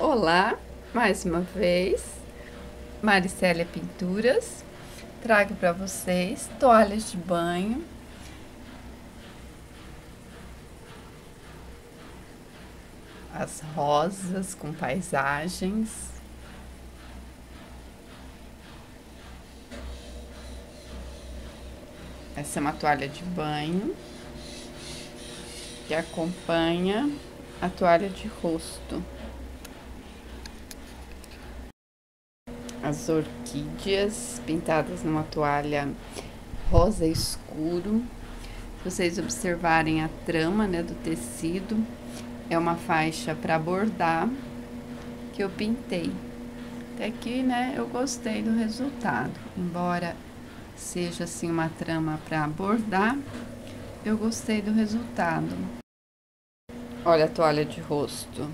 Olá, mais uma vez, Maricélia Pinturas. Trago para vocês toalhas de banho. As rosas com paisagens. Essa é uma toalha de banho que acompanha a toalha de rosto. As orquídeas pintadas numa toalha rosa escuro. Se vocês observarem a trama né, do tecido, é uma faixa para bordar que eu pintei. Até aqui, né, eu gostei do resultado. Embora seja assim uma trama para bordar, eu gostei do resultado. Olha a toalha de rosto.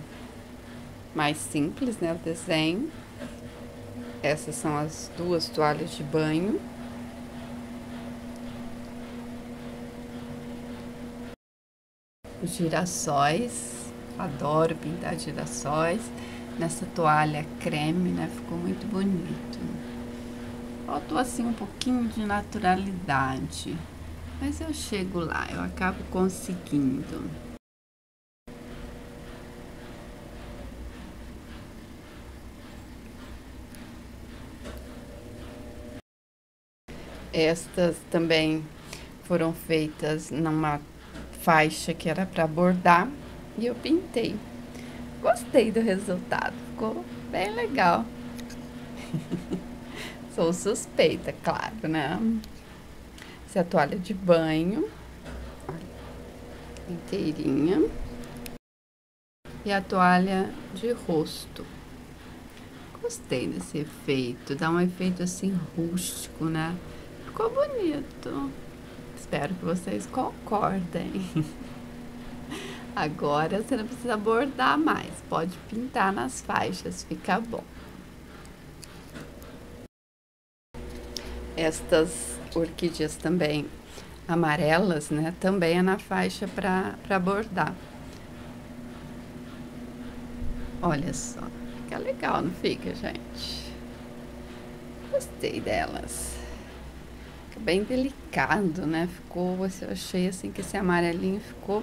Mais simples, né, o desenho. Essas são as duas toalhas de banho. Os girassóis, adoro pintar girassóis. Nessa toalha creme, né? Ficou muito bonito. Faltou assim um pouquinho de naturalidade. Mas eu chego lá, eu acabo conseguindo. Estas também foram feitas numa faixa que era para bordar e eu pintei. Gostei do resultado, ficou bem legal. Sou suspeita, claro, né? Essa é a toalha de banho, inteirinha. E a toalha de rosto. Gostei desse efeito, dá um efeito assim rústico, né? Ficou bonito. Espero que vocês concordem. Agora você não precisa bordar mais, pode pintar nas faixas, fica bom. Estas orquídeas também amarelas, né? Também é na faixa para bordar. Olha só, fica legal, não fica, gente? Gostei delas bem delicado, né? Ficou, eu achei assim que esse amarelinho ficou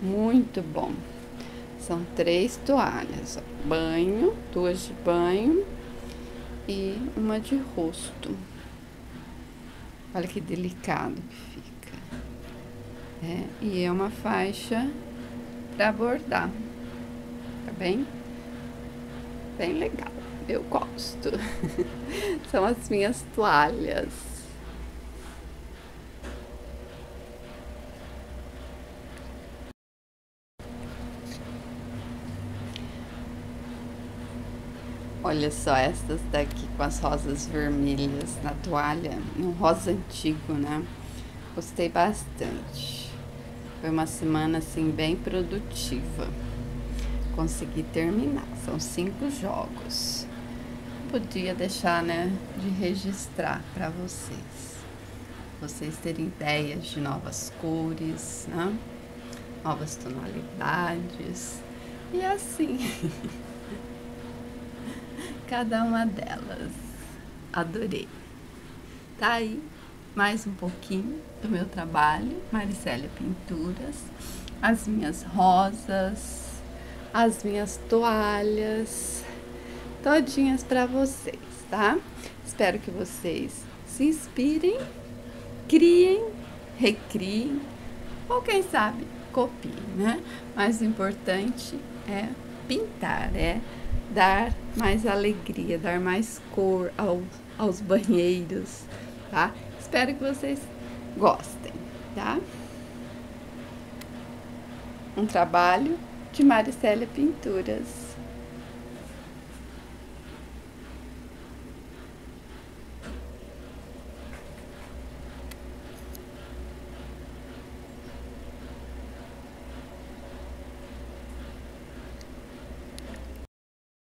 muito bom. São três toalhas, ó, banho, duas de banho e uma de rosto. Olha que delicado que fica. É, e é uma faixa para bordar, tá bem? Bem legal, eu gosto. São as minhas toalhas. Olha só estas daqui com as rosas vermelhas na toalha, um rosa antigo, né? Gostei bastante. Foi uma semana assim bem produtiva. Consegui terminar. São cinco jogos. Podia deixar, né, de registrar para vocês. Vocês terem ideias de novas cores, né? Novas tonalidades. E assim. cada uma delas. Adorei. Tá aí mais um pouquinho do meu trabalho, Maricélia Pinturas, as minhas rosas, as minhas toalhas, todinhas para vocês, tá? Espero que vocês se inspirem, criem, recriem ou quem sabe copiem, né? Mas o importante é pintar, é dar mais alegria, dar mais cor ao, aos banheiros, tá? Espero que vocês gostem, tá? Um trabalho de Maricélia Pinturas.